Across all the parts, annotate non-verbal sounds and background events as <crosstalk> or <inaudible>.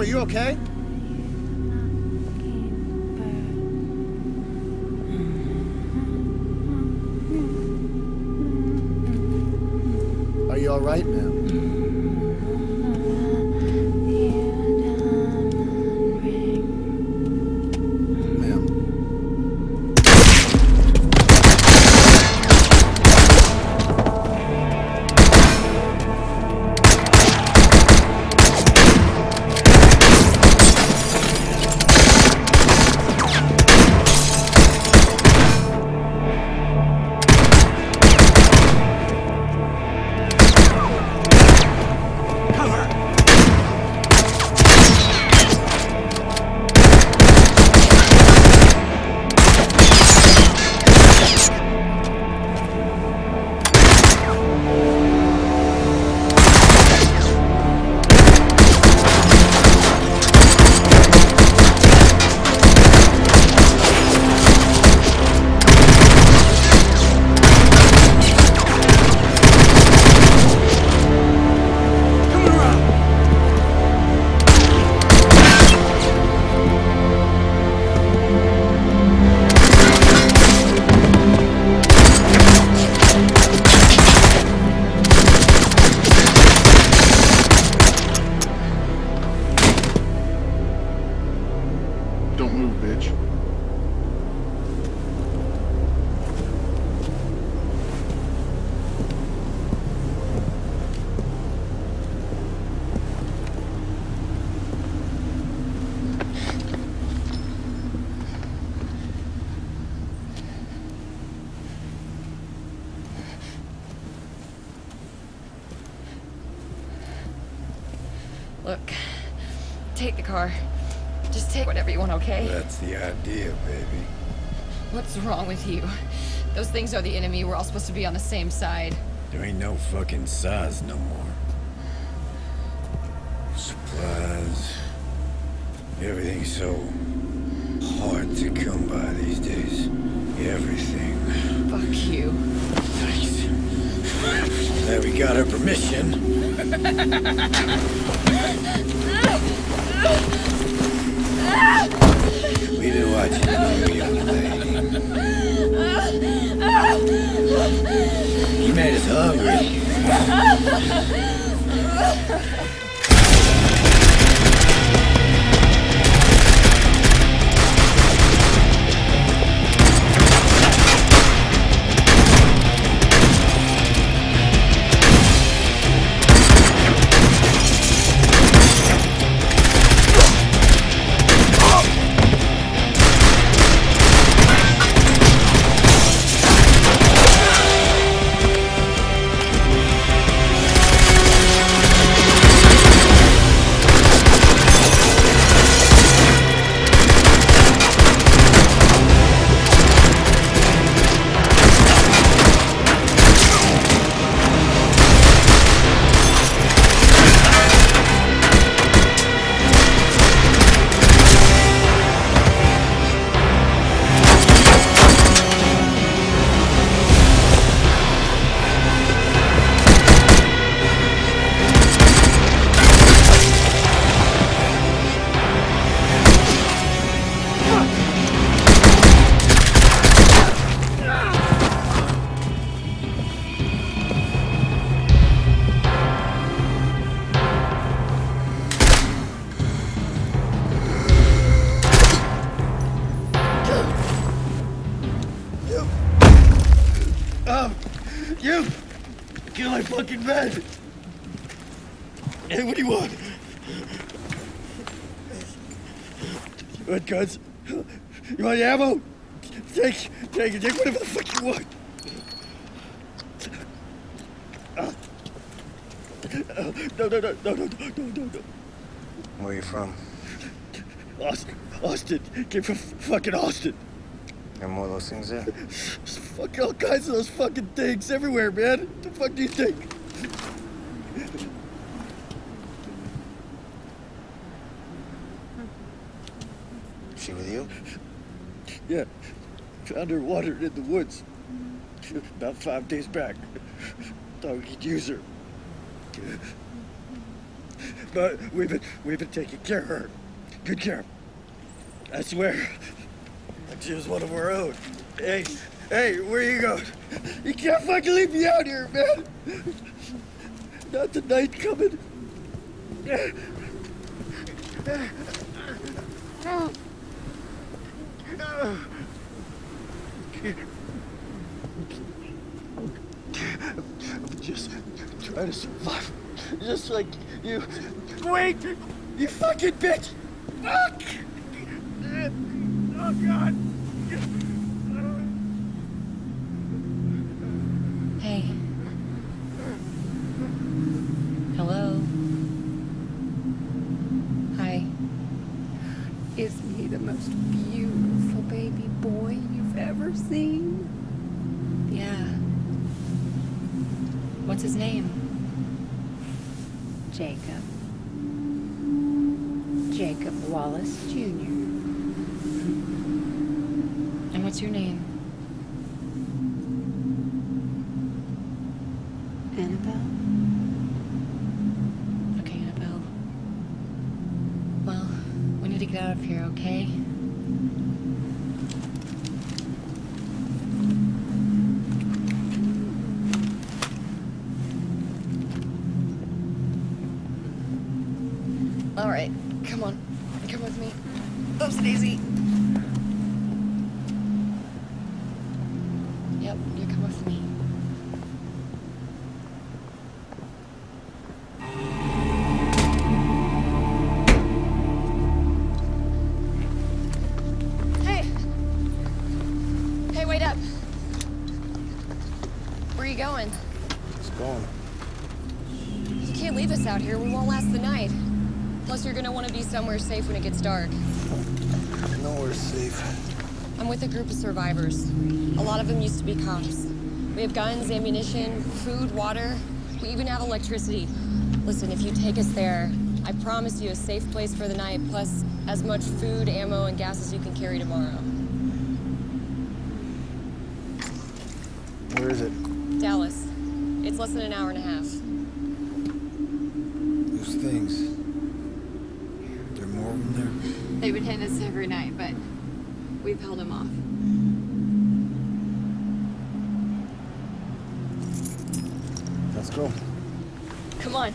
Are you okay? Things are the enemy. We're all supposed to be on the same side. There ain't no fucking size no more. Supplies. Everything's so hard to come by Hey, what do you want? You want guns? You want ammo? Take, take it, take whatever the fuck you want. Uh, no, no, no, no, no, no, no, no. Where are you from? Austin, Austin, came from fucking Austin. There more of those things there? There's fuck all kinds of those fucking things everywhere, man. What the fuck do you think? She with you? Yeah. Found her wandered in the woods. About five days back. Thought we could use her. But we've been we've been taking care of her. Good care. I swear. Like she was one of our own. Hey, hey, where you going? You can't fucking leave me out here, man. Not the night coming. I'm just trying to survive. Just like you. Wait! You fucking bitch! Fuck! Oh, God! Hey. Hello. Hi. Isn't he the most beautiful baby boy you've ever seen? Yeah. What's his name? Jacob. Jacob Wallace Jr. And what's your name? Annabelle? Okay, Annabelle. Well, we need to get out of here, okay? Somewhere safe when it gets dark. Nowhere safe. I'm with a group of survivors. A lot of them used to be cops. We have guns, ammunition, food, water. We even have electricity. Listen, if you take us there, I promise you a safe place for the night, plus as much food, ammo, and gas as you can carry tomorrow. Where is it? Dallas. It's less than an hour and a half. Those things. There are more of them there? They've been hitting us every night, but we've held them off. Let's go. Come on.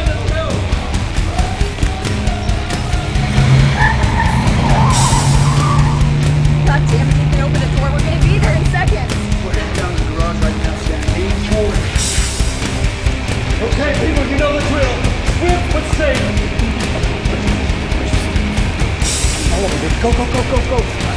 Go, go, go, go, go.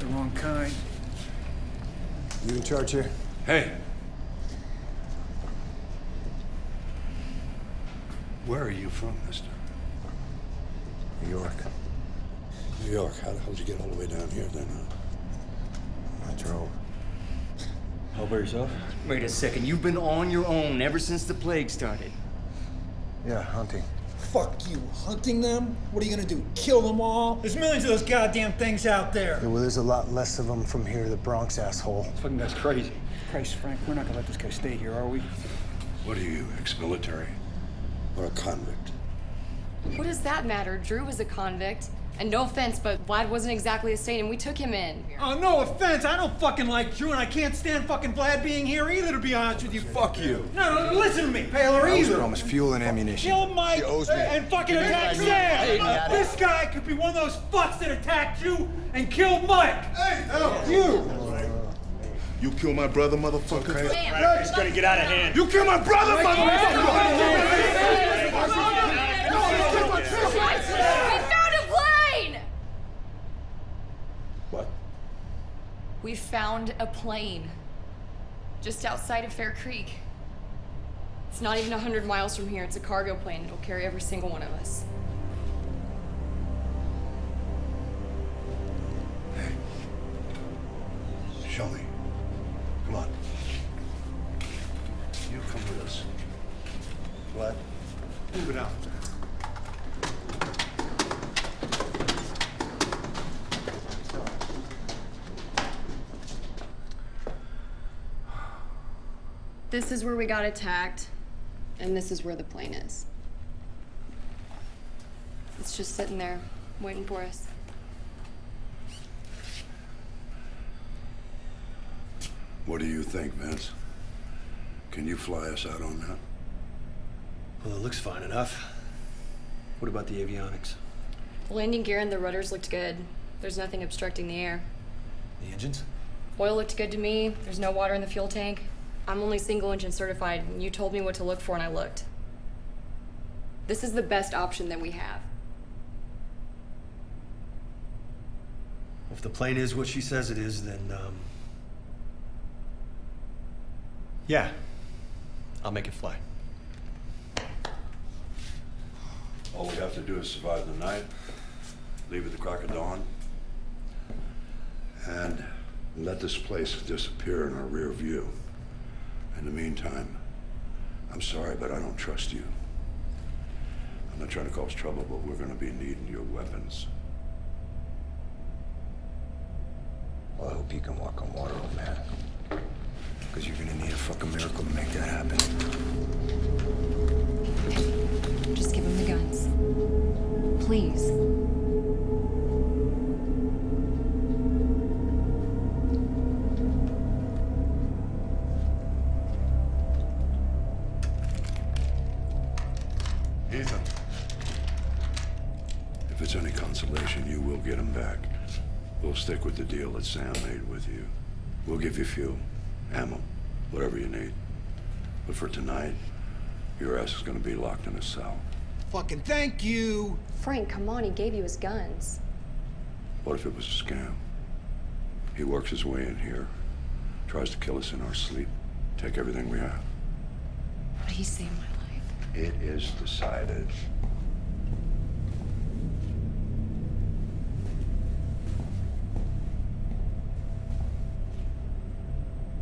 The wrong kind. You in charge here? Hey. Where are you from, mister? New York. New York. How the hell did you get all the way down here then? Huh? I drove. All by yourself? Wait a second, you've been on your own ever since the plague started. Yeah, hunting. Fuck you. Hunting them? What are you gonna do? Kill them all? There's millions of those goddamn things out there. Yeah, well, there's a lot less of them from here to the Bronx, asshole. Fucking that's crazy. Christ, Frank, we're not gonna let this guy stay here, are we? What are you, ex-military? Or a convict? What does that matter? Drew was a convict. And no offense, but Vlad wasn't exactly a saint, and we took him in. Oh, no offense. I don't fucking like Drew, and I can't stand fucking Vlad being here either, to be honest with you. Fuck you. No, no, listen to me, Paler, I either. promise fuel and ammunition. Kill Mike She owes me. and fucking Give attack that. Sam. Hey, Dad. this guy could be one of those fucks that attacked you and killed Mike. Hey, you. You kill my brother, motherfucker. He's gonna get out of hand. You kill my brother, We found a plane! What? We found a plane. Just outside of Fair Creek. It's not even 100 miles from here. It's a cargo plane. It'll carry every single one of us. Show me. Come on. You come with us. Vlad, move it out. This is where we got attacked, and this is where the plane is. It's just sitting there, waiting for us. What do you think, Vince? Can you fly us out on that? Well, it looks fine enough. What about the avionics? The landing gear and the rudders looked good. There's nothing obstructing the air. The engines? Oil looked good to me. There's no water in the fuel tank. I'm only single engine certified, and you told me what to look for, and I looked. This is the best option that we have. If the plane is what she says it is, then, um... Yeah. I'll make it fly. All we have to do is survive the night, leave at the crack of dawn, and let this place disappear in our rear view. In the meantime, I'm sorry, but I don't trust you. I'm not trying to cause trouble, but we're gonna be needing your weapons. Well, I hope you can walk on water, old man. Because you're gonna need a fucking miracle to make that happen. Just give him the guns. Please. Ethan. If it's any consolation, you will get him back. We'll stick with the deal that Sam made with you. We'll give you fuel, ammo, whatever you need. But for tonight, your ass is gonna be locked in a cell. Fucking thank you. Frank, come on, he gave you his guns. What if it was a scam? He works his way in here, tries to kill us in our sleep, take everything we have. But he saved my life. It is decided.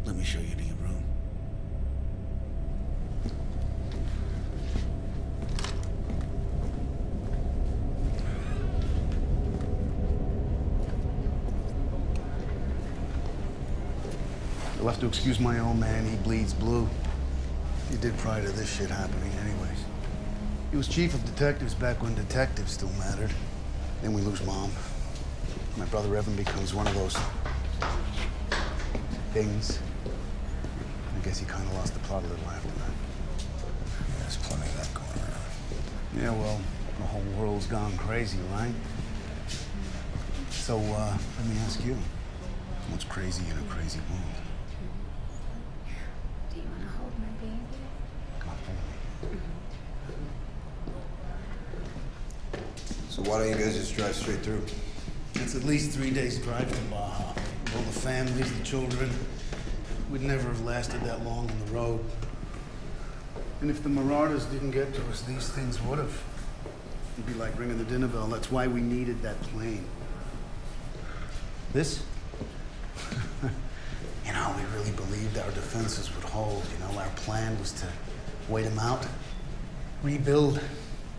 Let me show you to your room. You'll have to excuse my old man. He bleeds blue. He did prior to this shit happening, anyways. He was chief of detectives back when detectives still mattered. Then we lose mom. My brother Evan becomes one of those things. I guess he kind of lost the plot a little after that. There's plenty of that going around. Yeah, well, the whole world's gone crazy, right? So, uh, let me ask you, what's crazy in a crazy world? Do you want to hold my baby? Come on, hold me. So why don't you guys just drive straight through? It's at least three days' drive to Baja. All the families, the children. We'd never have lasted that long on the road. And if the Marauders didn't get to us, these things would have. It'd be like ringing the dinner bell. That's why we needed that plane. This? <laughs> you know, we really believed our defenses would hold. You know, our plan was to wait them out, rebuild.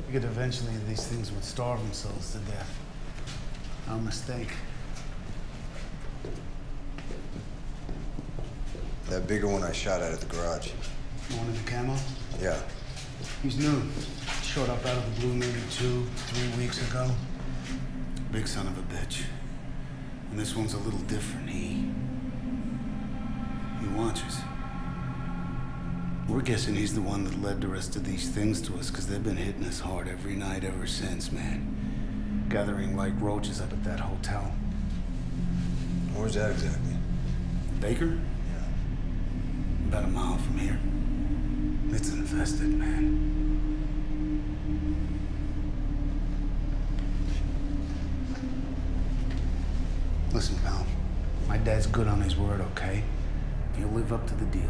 Figured eventually these things would starve themselves to death. Our mistake. That bigger one I shot at at the garage. One in the camo? Yeah. He's new. showed up out of the blue maybe two, three weeks ago. Big son of a bitch. And this one's a little different. He. He watches. We're guessing he's the one that led the rest of these things to us, because they've been hitting us hard every night ever since, man. Gathering like roaches up at that hotel. Where's that exactly? Baker? Yeah. About a mile from here. It's infested, man. Listen, pal. My dad's good on his word, okay? He'll live up to the deal.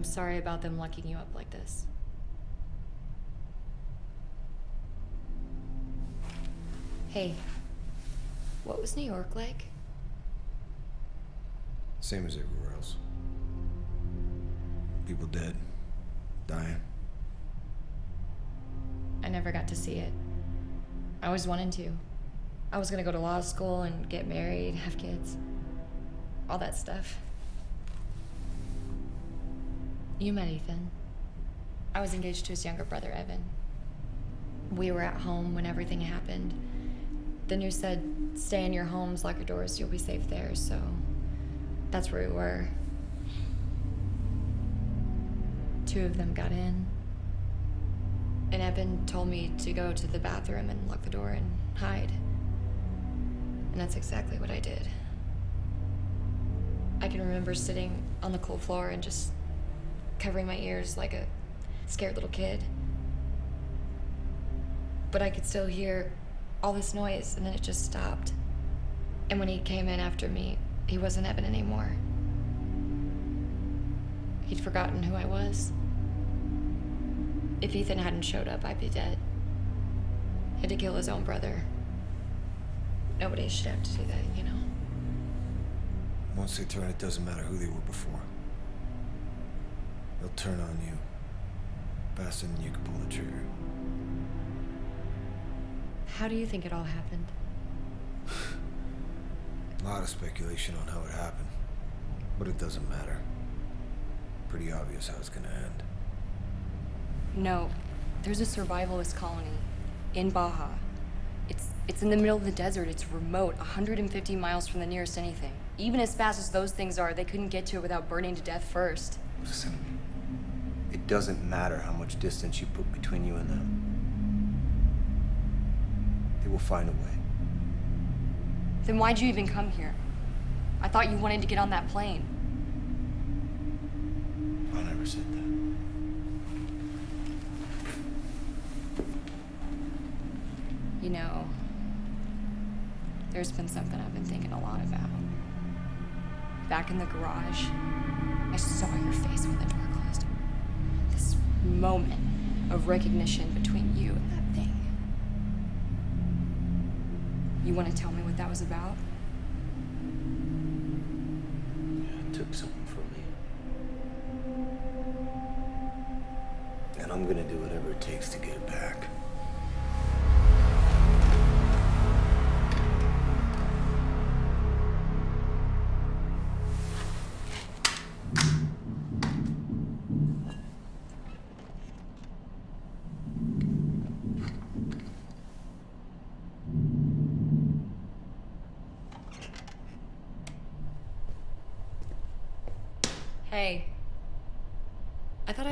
I'm sorry about them locking you up like this. Hey, what was New York like? Same as everywhere else. People dead, dying. I never got to see it. I always wanted to. I was gonna go to law school and get married, have kids. All that stuff. You met Ethan. I was engaged to his younger brother, Evan. We were at home when everything happened. The news said, stay in your homes, lock your doors, you'll be safe there, so that's where we were. Two of them got in. And Evan told me to go to the bathroom and lock the door and hide. And that's exactly what I did. I can remember sitting on the cold floor and just covering my ears like a scared little kid. But I could still hear all this noise, and then it just stopped. And when he came in after me, he wasn't Evan anymore. He'd forgotten who I was. If Ethan hadn't showed up, I'd be dead. He had to kill his own brother. Nobody should have to do that, you know? Once they turn, it doesn't matter who they were before. They'll turn on you. Faster than you can pull the trigger. How do you think it all happened? <sighs> A lot of speculation on how it happened. But it doesn't matter. Pretty obvious how it's gonna end. No, there's a survivalist colony in Baja. It's It's in the middle of the desert. It's remote, 150 miles from the nearest anything. Even as fast as those things are, they couldn't get to it without burning to death first. Listen, it doesn't matter how much distance you put between you and them. They will find a way. Then why'd you even come here? I thought you wanted to get on that plane. I never said that. You know, there's been something I've been thinking a lot about. Back in the garage, I saw your face when the door closed. This moment of recognition between you and that thing. You want to tell me what that was about? It took something from me. And I'm gonna do whatever it takes to get it back.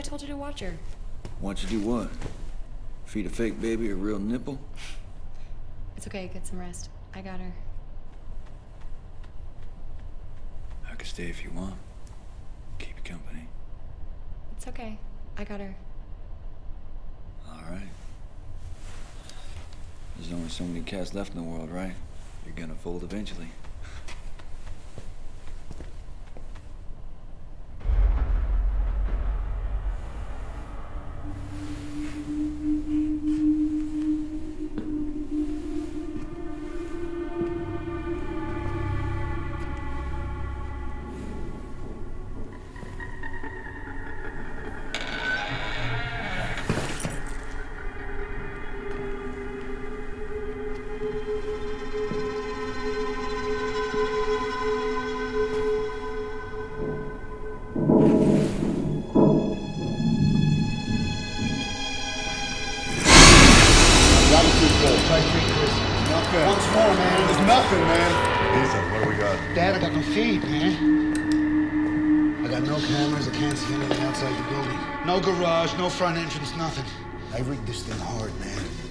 Told you to watch her. Want you do what? Feed a fake baby a real nipple? It's okay, get some rest. I got her. I could stay if you want. Keep you company. It's okay. I got her. All right. There's only so many cats left in the world, right? You're gonna fold eventually. No cameras. I can't see anything outside the building. No garage, no front entrance, nothing. I rigged this thing hard, man.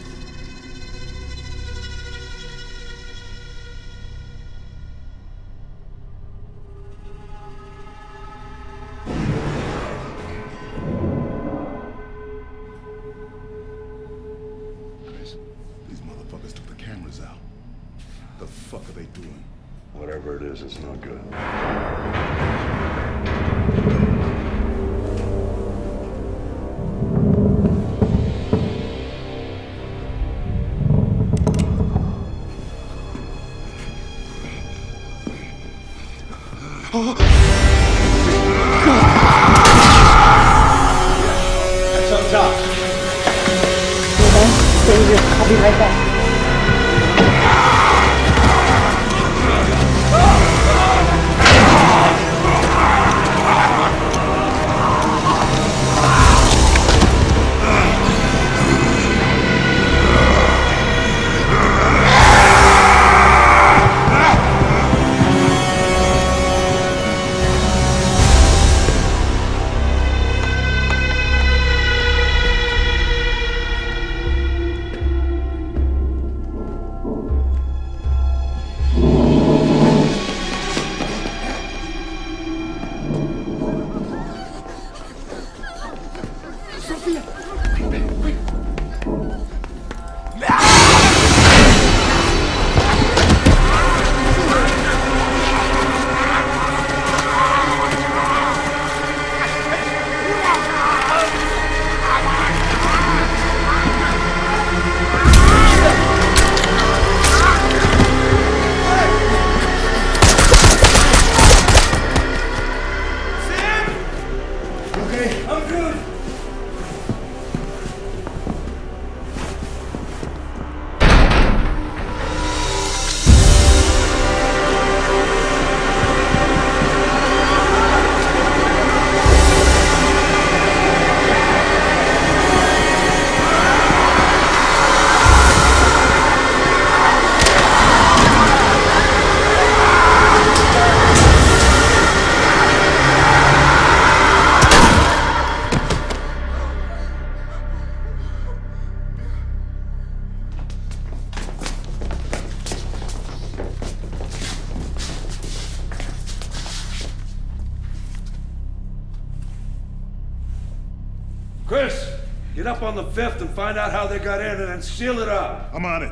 Up on the fifth and find out how they got in and then seal it up. I'm on it.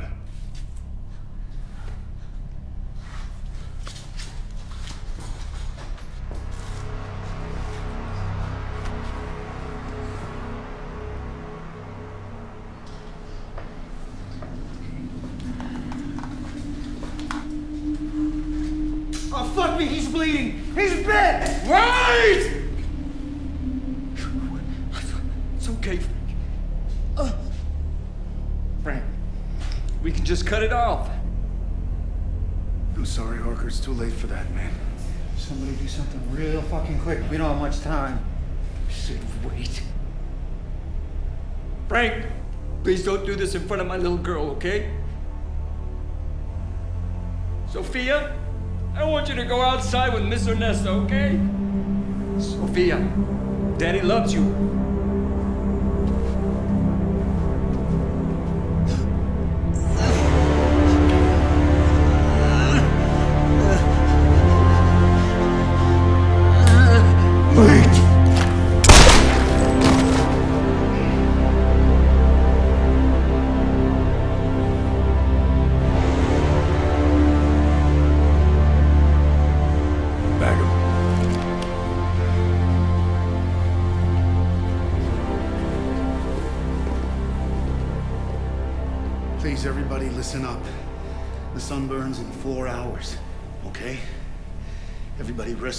Oh, fuck me, he's bleeding. He's bit. Right! It's okay. Uh, Frank, we can just cut it off. I'm sorry, Harker. It's too late for that, man. Somebody do something real fucking quick. We don't have much time. Should wait. Frank, please don't do this in front of my little girl, okay? Sophia, I want you to go outside with Miss Ernesto, okay? Sophia, Daddy loves you.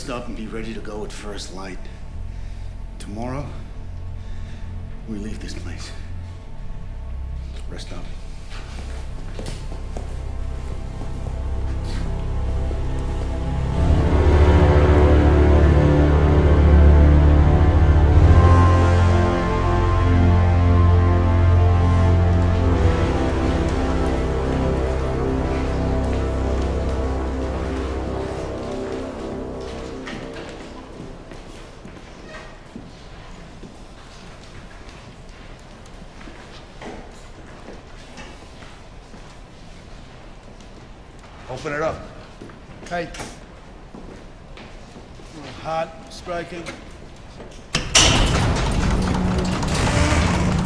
Up and be ready to go at first light. Tomorrow, we leave this place. Rest up. Open it up. Tight. A little hot, striking.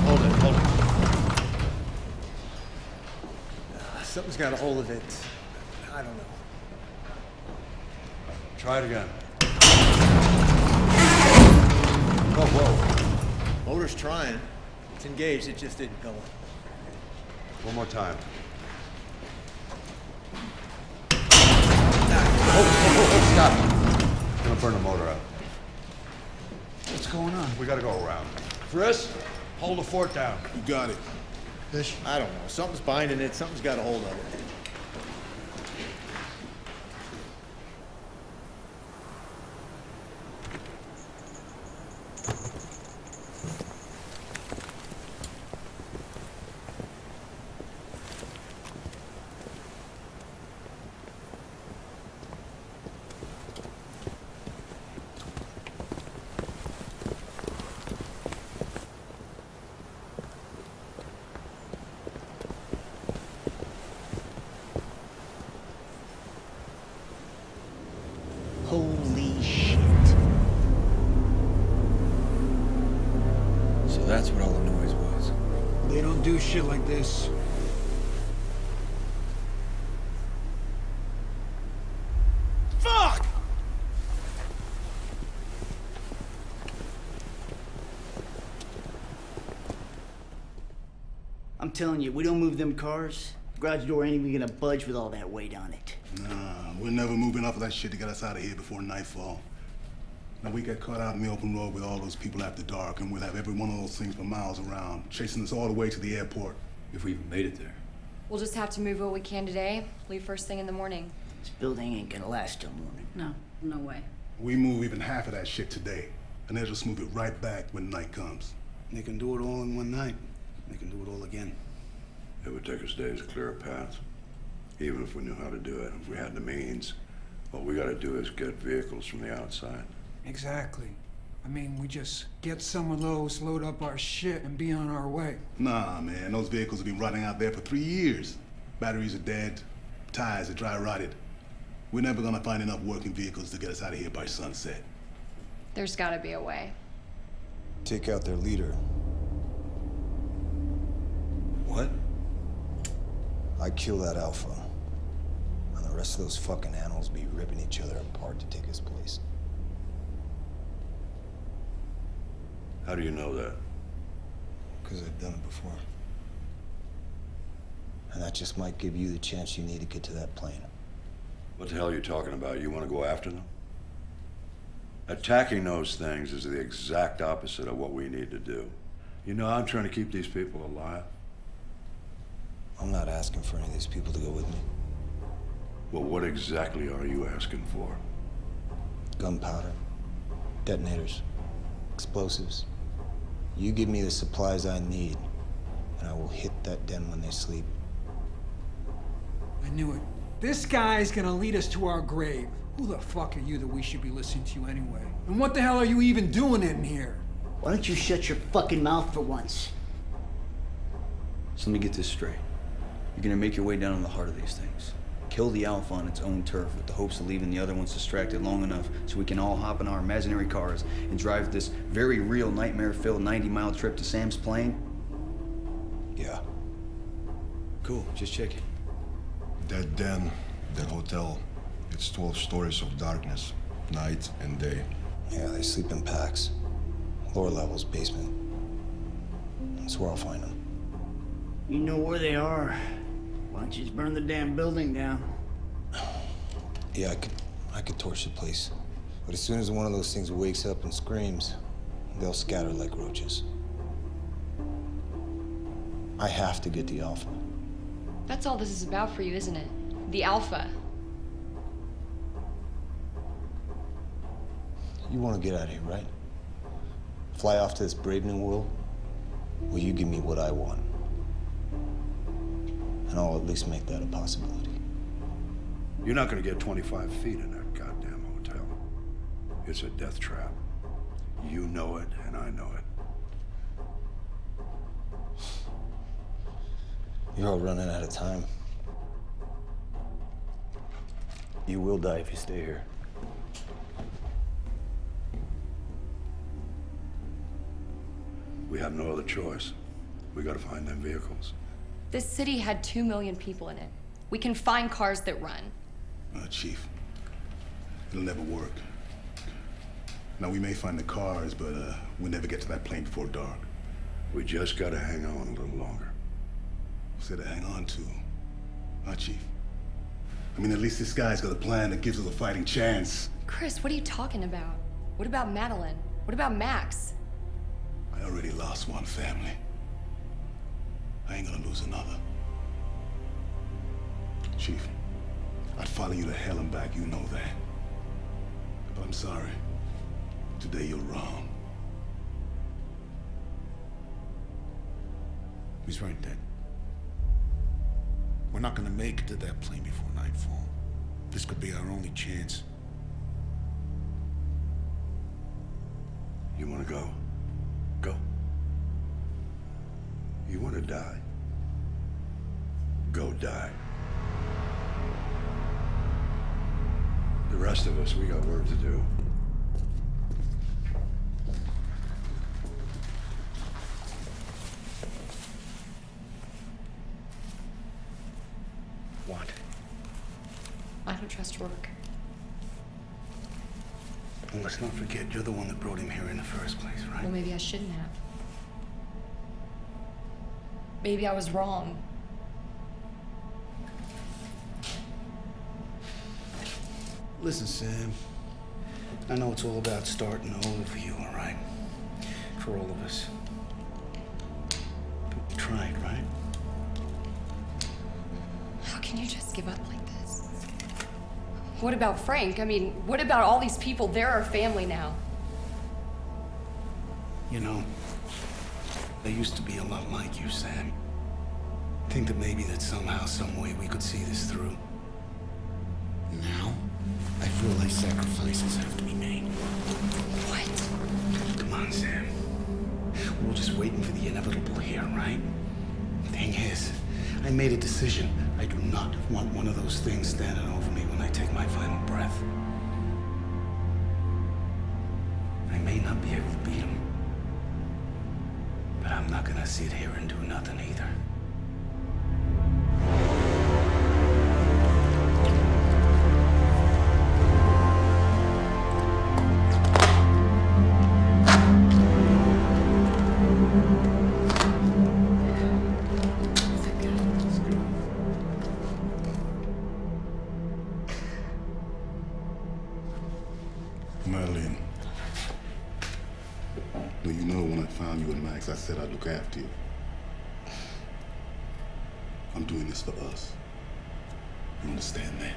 Hold it, hold it. Uh, something's got a hold of it. I don't know. Try it again. Whoa, whoa. Motor's trying. It's engaged, it just didn't go. One more time. Burn the motor out. What's going on? We gotta go around. Chris, hold the fort down. You got it. Fish? I don't know. Something's binding it, something's got a hold of it. Holy shit. So that's what all the noise was. They don't do shit like this. Fuck! I'm telling you, we don't move them cars. Garage door ain't even gonna budge with all that weight on it. Nah, we're never moving off of that shit to get us out of here before nightfall. Now we get caught out in the open road with all those people after dark, and we'll have every one of those things for miles around, chasing us all the way to the airport. If we even made it there. We'll just have to move what we can today, leave first thing in the morning. This building ain't gonna last till morning. No, no way. We move even half of that shit today, and they'll just move it right back when night comes. They can do it all in one night. They can do it all again. It would take us days to clear a path, even if we knew how to do it. If we had the means, what we gotta do is get vehicles from the outside. Exactly. I mean, we just get some of those, load up our shit, and be on our way. Nah, man, those vehicles have been rotting out there for three years. Batteries are dead, tires are dry rotted. We're never gonna find enough working vehicles to get us out of here by sunset. There's gotta be a way. Take out their leader. What? I kill that alpha. And the rest of those fucking animals be ripping each other apart to take his place. How do you know that? Because I've done it before. And that just might give you the chance you need to get to that plane. What the hell are you talking about? You want to go after them? Attacking those things is the exact opposite of what we need to do. You know, I'm trying to keep these people alive. I'm not asking for any of these people to go with me. Well, what exactly are you asking for? Gunpowder, detonators, explosives. You give me the supplies I need, and I will hit that den when they sleep. I knew it. This guy's gonna lead us to our grave. Who the fuck are you that we should be listening to anyway? And what the hell are you even doing in here? Why don't you shut your fucking mouth for once? So let me get this straight. You're gonna make your way down in the heart of these things. Kill the Alpha on its own turf with the hopes of leaving the other ones distracted long enough so we can all hop in our imaginary cars and drive this very real nightmare-filled 90-mile trip to Sam's plane? Yeah. Cool, just checking. That den, that hotel, it's 12 stories of darkness, night and day. Yeah, they sleep in packs. Lower levels, basement. That's where I'll find them. You know where they are. Why don't you just burn the damn building down? Yeah, I could, I could torch the place. But as soon as one of those things wakes up and screams, they'll scatter like roaches. I have to get the Alpha. That's all this is about for you, isn't it? The Alpha. You want to get out of here, right? Fly off to this brave new world? Will you give me what I want? And I'll at least make that a possibility. You're not going to get 25 feet in that goddamn hotel. It's a death trap. You know it, and I know it. You're all running out of time. You will die if you stay here. We have no other choice. We got to find them vehicles. This city had two million people in it. We can find cars that run. Uh, Chief, it'll never work. Now, we may find the cars, but uh, we'll never get to that plane before dark. We just got to hang on a little longer. Said to hang on to. Huh, Chief? I mean, at least this guy's got a plan that gives us a fighting chance. Chris, what are you talking about? What about Madeline? What about Max? I already lost one family. I ain't gonna lose another. Chief, I'd follow you to hell and back, you know that. But I'm sorry. Today you're wrong. He's right, Dad. We're not gonna make it to that plane before nightfall. This could be our only chance. You want to go? Go. You want to die? Go die. The rest of us, we got work to do. What? I don't trust Rourke. Well, let's not forget you're the one that brought him here in the first place, right? Well, maybe I shouldn't have. Maybe I was wrong. Listen, Sam. I know it's all about starting over for you, all right? For all of us. But we tried, right? How can you just give up like this? What about Frank? I mean, what about all these people? They're our family now. You know, they used to be a lot like you, Sam. Think that maybe that somehow, some way we could see this through. Now, I feel like sacrifices have to be made. What? Come on, Sam. We're just waiting for the inevitable here, right? Thing is, I made a decision. I do not want one of those things standing over me when I take my final breath. I may not be able I'm not gonna sit here and do nothing either. Merlin. You know when I found you and Max, I said I'd look after you. I'm doing this for us. You understand that?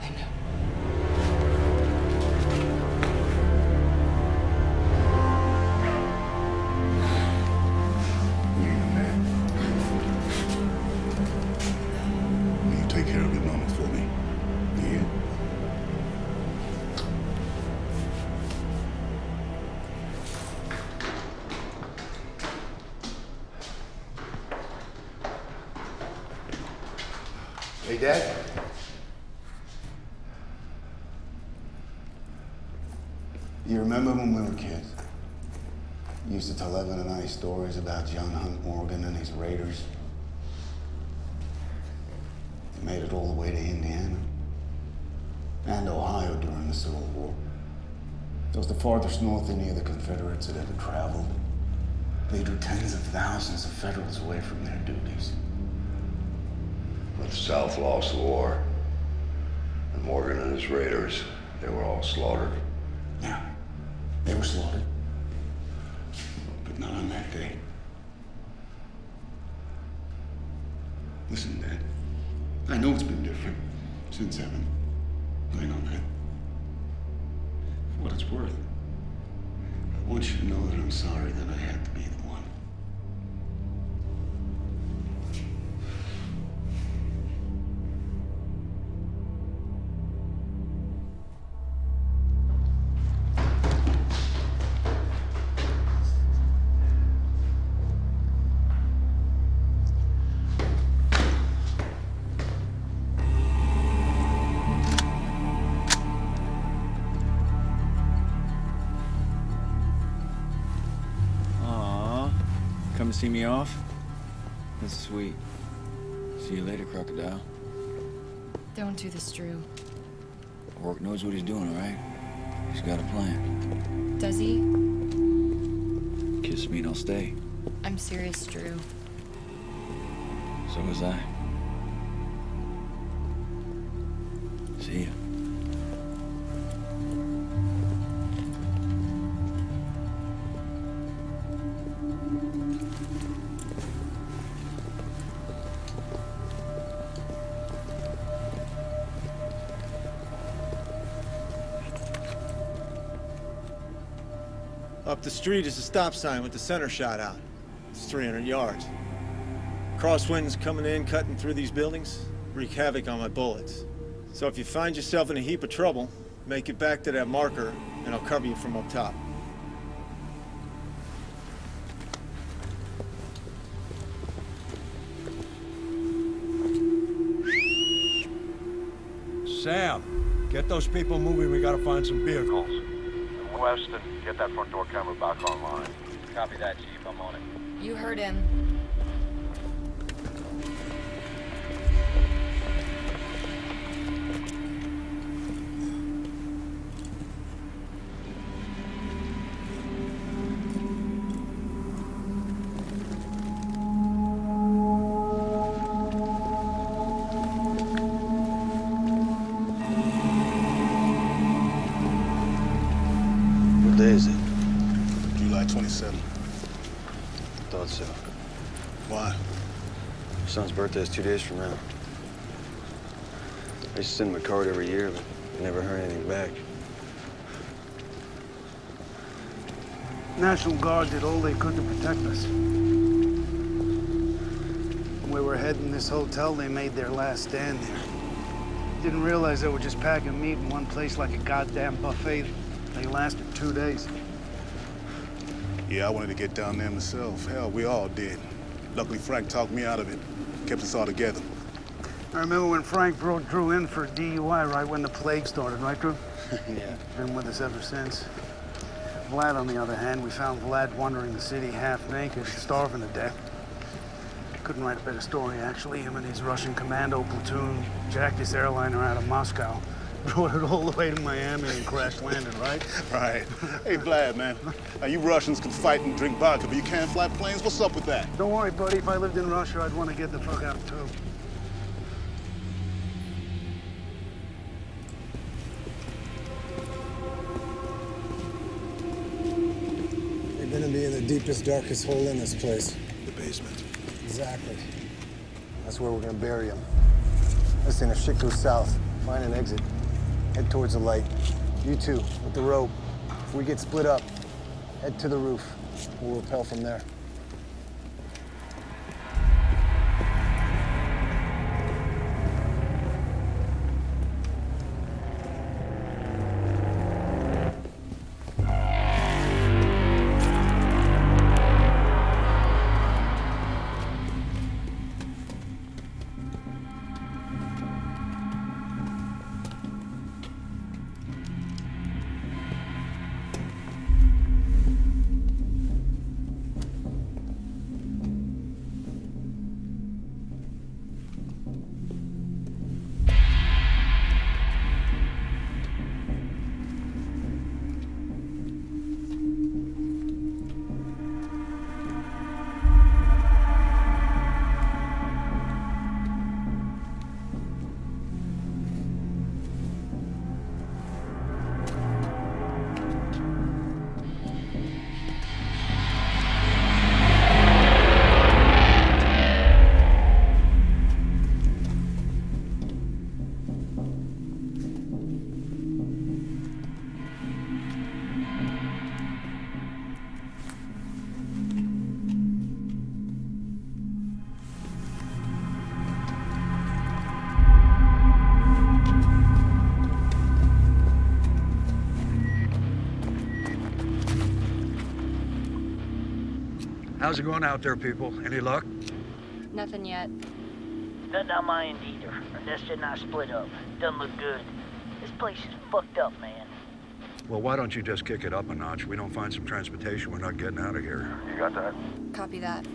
I know. About John Hunt Morgan and his raiders. They made it all the way to Indiana and Ohio during the Civil War. It was the farthest north any of the Confederates had ever traveled. They drew tens of thousands of Federals away from their duties. But the South lost the war. And Morgan and his raiders, they were all slaughtered. Yeah, they were slaughtered. See me off? That's sweet. See you later, crocodile. Don't do this, Drew. Rourke knows what he's doing, all right? He's got a plan. Does he? Kiss me and I'll stay. I'm serious, Drew. So was I. street is a stop sign with the center shot out. It's 300 yards. Crosswinds coming in, cutting through these buildings, wreak havoc on my bullets. So if you find yourself in a heap of trouble, make it back to that marker, and I'll cover you from up top. Sam, get those people moving. We gotta find some vehicles. Weston, get that front door camera back online. Copy that, Chief. I'm on it. You heard him. Birthday is two days from now. I used to send him a card every year, but I never heard anything back. National Guard did all they could to protect us. When we were heading this hotel, they made their last stand there. Didn't realize they were just packing meat in one place like a goddamn buffet. They lasted two days. Yeah, I wanted to get down there myself. Hell, we all did. Luckily, Frank talked me out of it. Kept us all together. I remember when Frank brought Drew in for DUI right when the plague started, right, Drew? <laughs> yeah. Been with us ever since. Vlad, on the other hand, we found Vlad wandering the city half naked, starving to death. Couldn't write a better story, actually. Him and his Russian commando platoon jacked this airliner out of Moscow, <laughs> brought it all the way to Miami and crash landed, right? Right. Hey, Vlad, man. Now, you Russians can fight and drink vodka, but you can't fly planes. What's up with that? Don't worry, buddy. If I lived in Russia, I'd want to get the fuck out, too. You're gonna be in the deepest, darkest hole in this place. The basement. Exactly. That's where we're gonna bury him. Listen, if shit goes south, find an exit. Head towards the light. You two, with the rope. If we get split up, head to the roof. We'll repel from there. How's it going out there, people? Any luck? Nothing yet. Nothing on my end either. Ernesta and I split up. Doesn't look good. This place is fucked up, man. Well, why don't you just kick it up a notch? We don't find some transportation, we're not getting out of here. You got that? Copy that.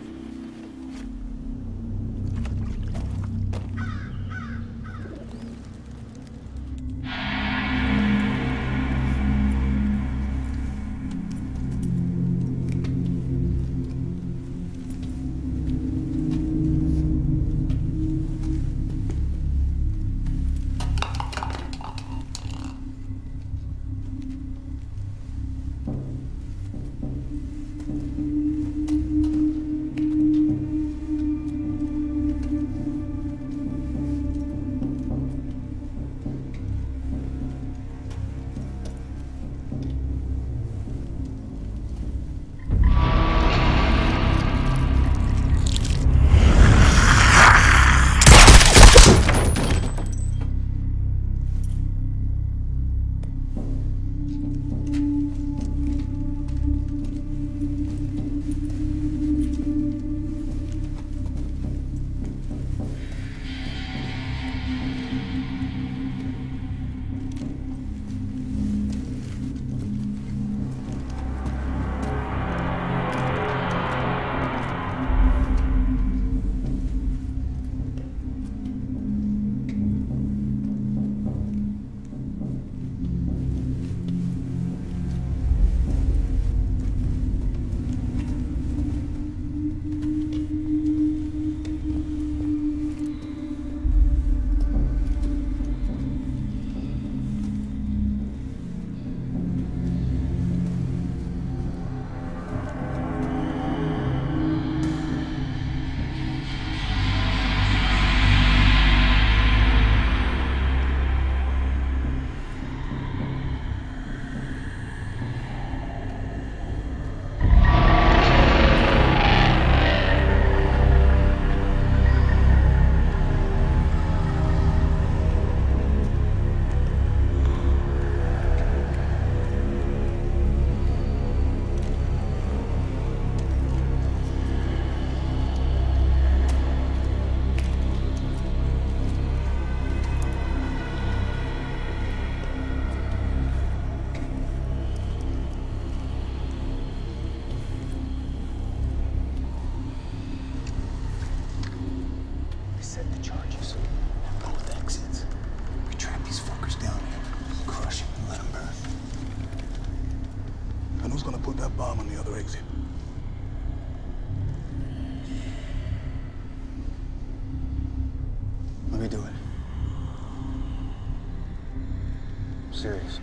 Serious.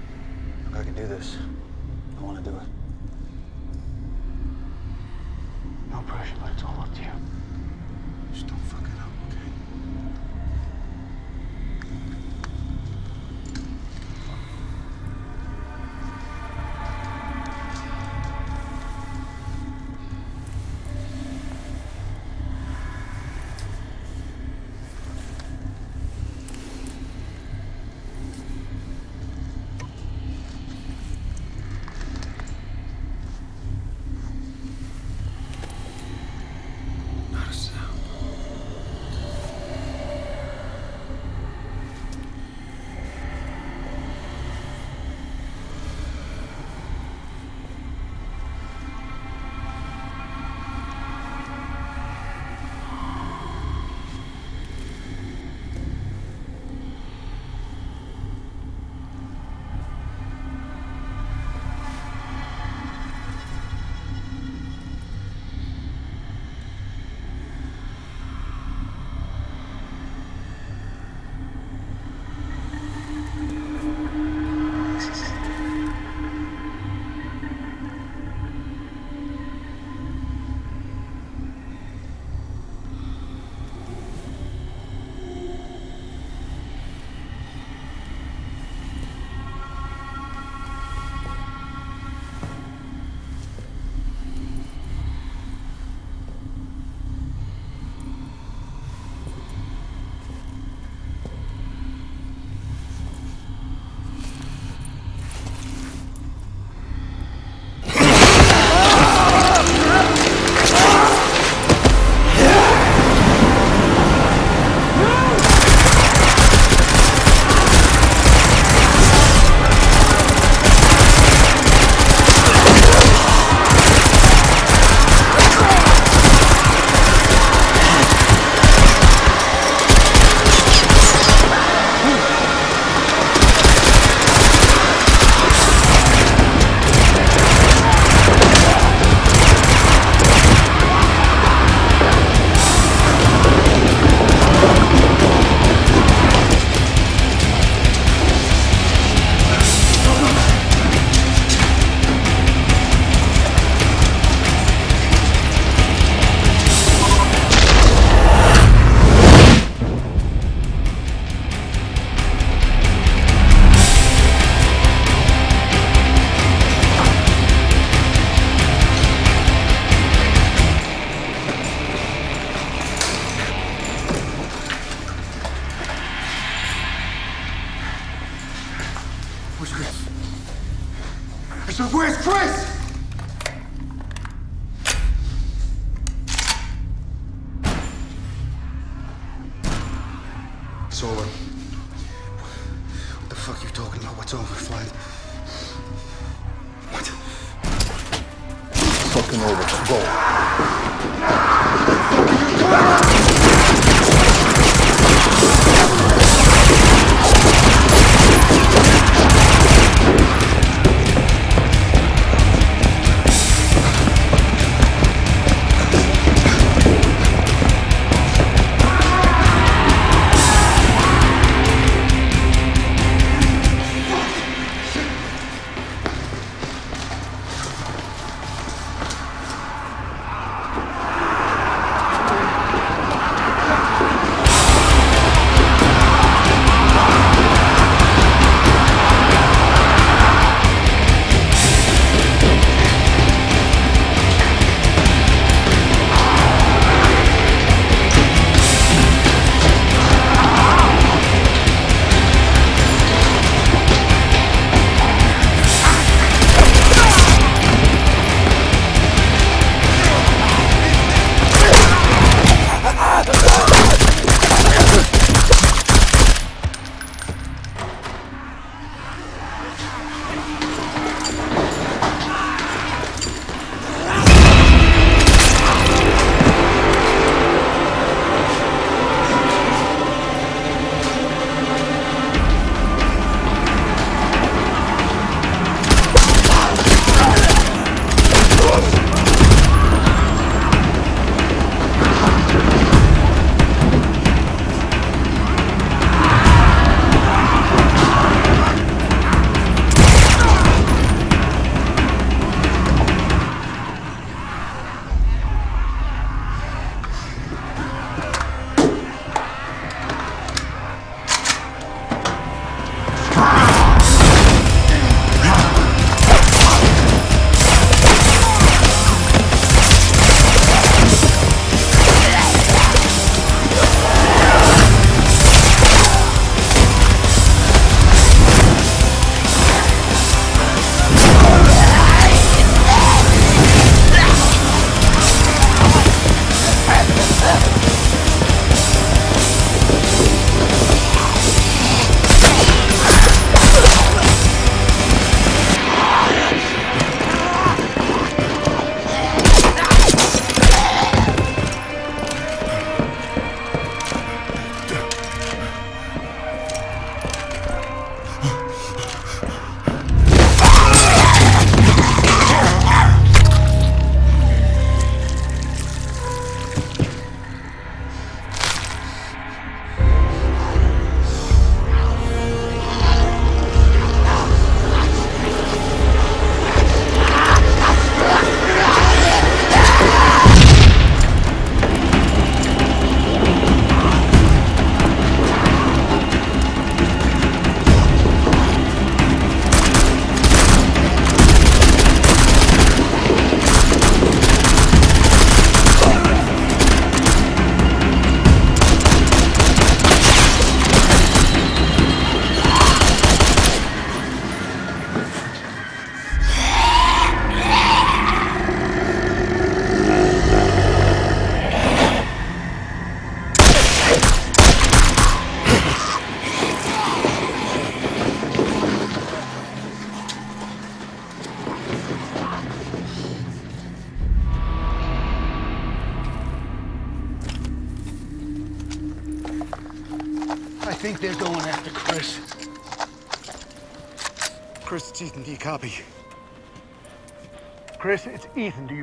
I can do this, It's over. What the fuck are you talking about? What's over, Floyd? What? Fucking over. Go.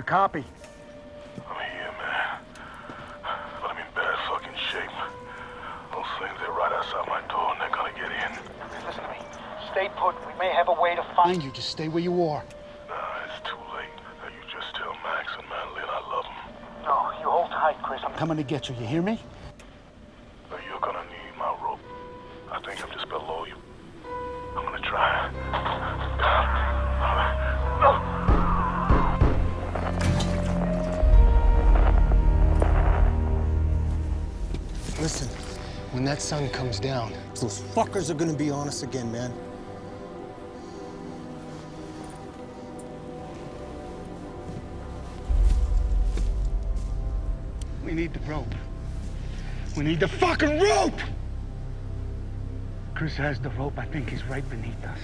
Copy? I'm here, man. But I'm in bad fucking shape. Those things, they're right outside my door and they're gonna get in. Listen to me. Stay put. We may have a way to find you. Just stay where you are. Nah, it's too late. Now, you just tell Max and Madeline I love them. No, you hold tight, Chris. I'm coming to get you. You hear me? Sun comes down, those fuckers are gonna be on us again, man. We need the rope. We need the fucking rope! Chris has the rope. I think he's right beneath us.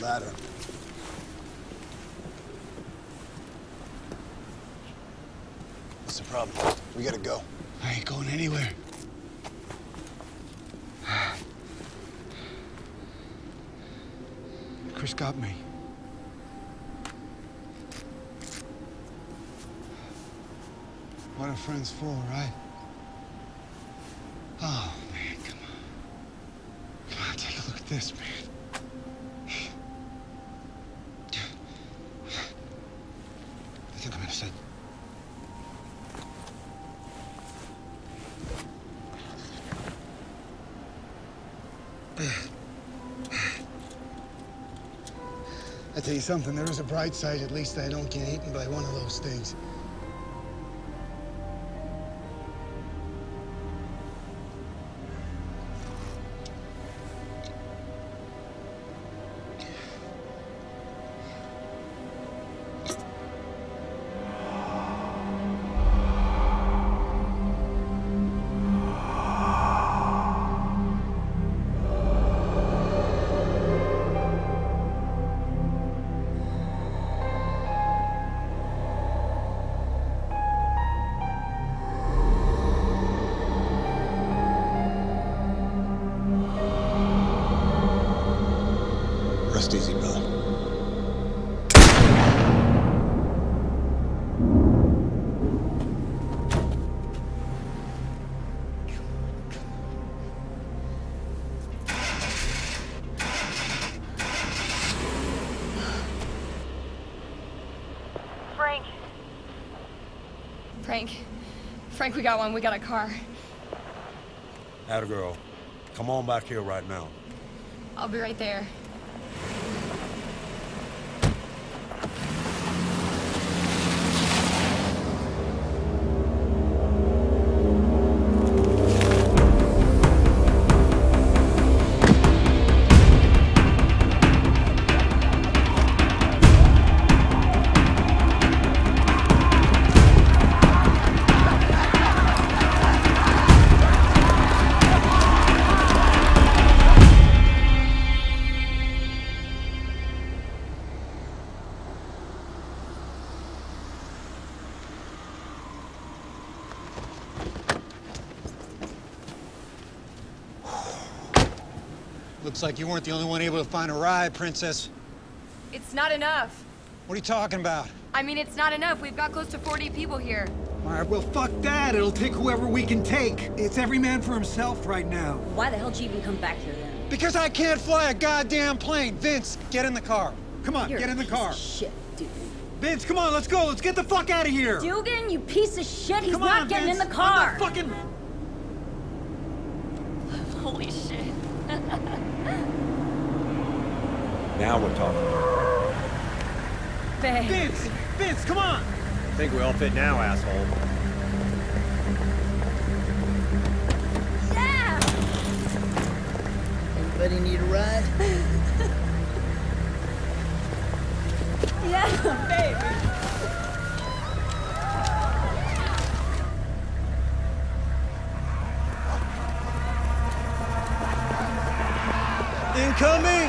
Ladder. What's the problem? We gotta go. I ain't going anywhere. Chris got me. What are friends for, right? Oh, man, come on. Come on, take a look at this, man. Tell you something, there is a bright side. At least I don't get eaten by one of those things. Frank, we got one. We got a car. Atta girl. Come on back here right now. I'll be right there. Like you weren't the only one able to find a ride, Princess. It's not enough. What are you talking about? I mean, it's not enough. We've got close to 40 people here. All right, well, fuck that. It'll take whoever we can take. It's every man for himself right now. Why the hell did you even come back here then? Because I can't fly a goddamn plane. Vince, get in the car. Come on, You're get in the car. of shit, dude. Vince, come on, let's go. Let's get the fuck out of here. Dugan, you piece of shit. He's Come not getting Vince. in the car. I'm not fucking. Holy shit. Now we're talking. Babe. Vince, Vince, come on. I think we all fit now, asshole. Yeah! Anybody need a ride? <laughs> Yeah, baby. Incoming!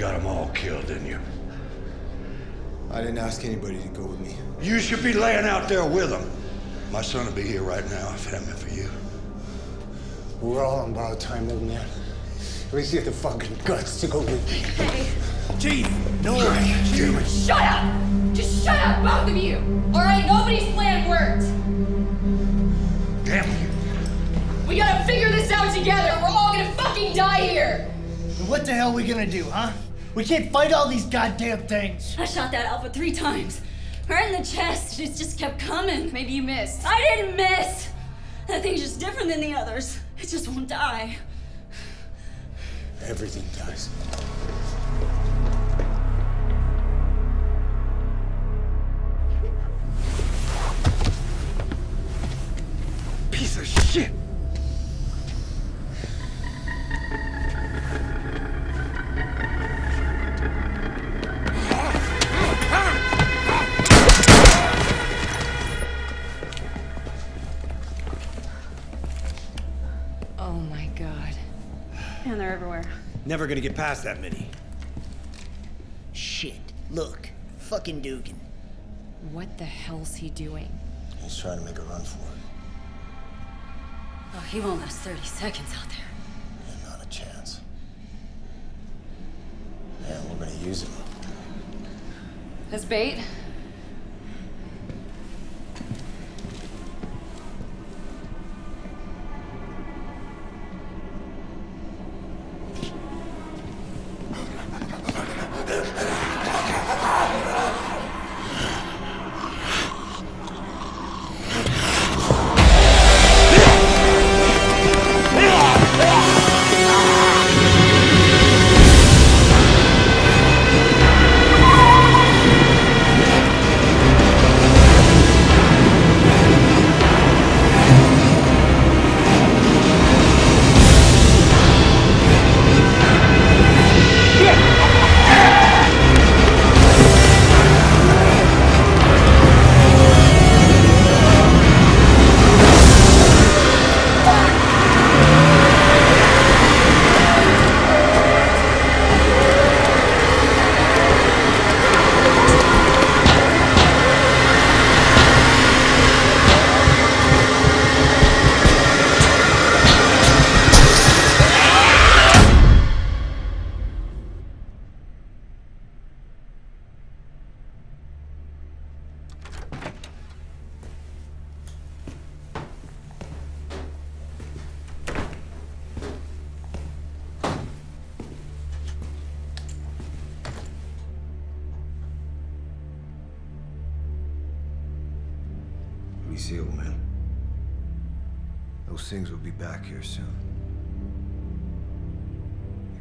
Got them all killed, didn't you? I didn't ask anybody to go with me. You should be laying out there with them. My son would be here right now if it hadn't been for you. We're all on borrowed time, old man. At least you have the fucking guts to go with me. Hey, Chief, no. Damn it. Shut up! Just shut up, both of you! Alright, nobody's plan worked! Damn you. We gotta figure this out together! We're all gonna fucking die here! What the hell are we gonna do, huh? We can't fight all these goddamn things. I shot that alpha three times. Right in the chest. It just kept coming. Maybe you missed. I didn't miss. That thing's just different than the others. It just won't die. Everything dies. Never gonna get past that many. Shit. Look. Fucking Dugan. What the hell's he doing? He's trying to make a run for it. Oh, he won't last 30 seconds out there. And not a chance. And we're gonna use him. As bait?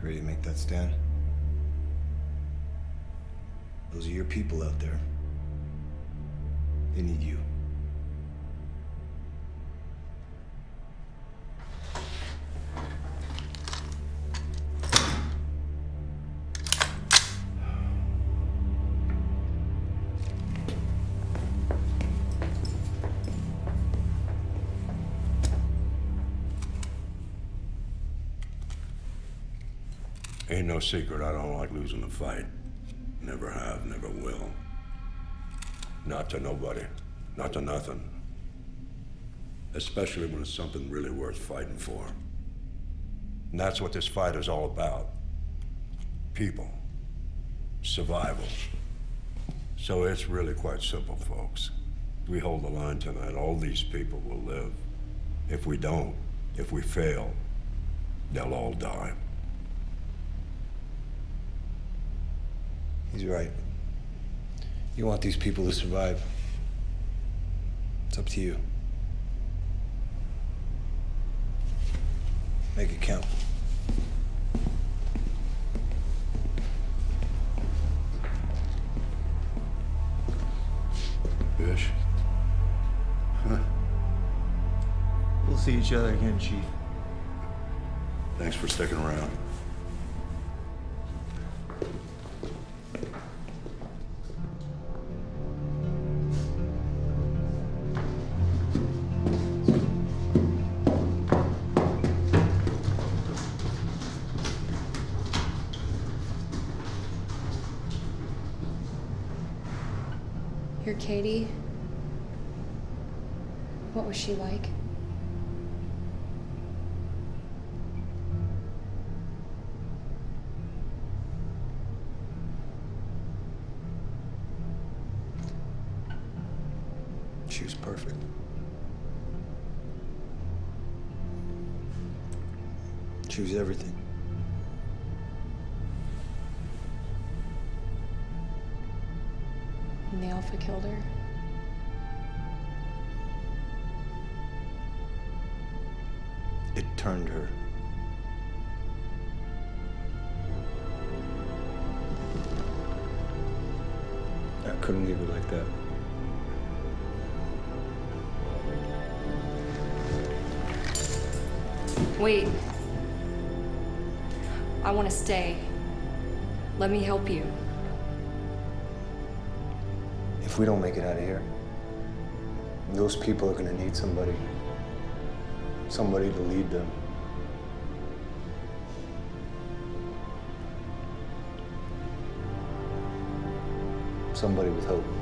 Ready to make that stand? Those are your people out there. They need you. Ain't no secret I don't like losing a fight. Never have, never will. Not to nobody. Not to nothing. Especially when it's something really worth fighting for. And that's what this fight is all about. People. Survival. So it's really quite simple, folks. We hold the line tonight, all these people will live. If we don't, if we fail, they'll all die. He's right. You want these people to survive. It's up to you. Make it count. Bish. Huh. We'll see each other again, Chief. Thanks for sticking around. Want to stay. Let me help you. If we don't make it out of here, those people are gonna need somebody. Somebody to lead them. Somebody with hope.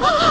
Ah!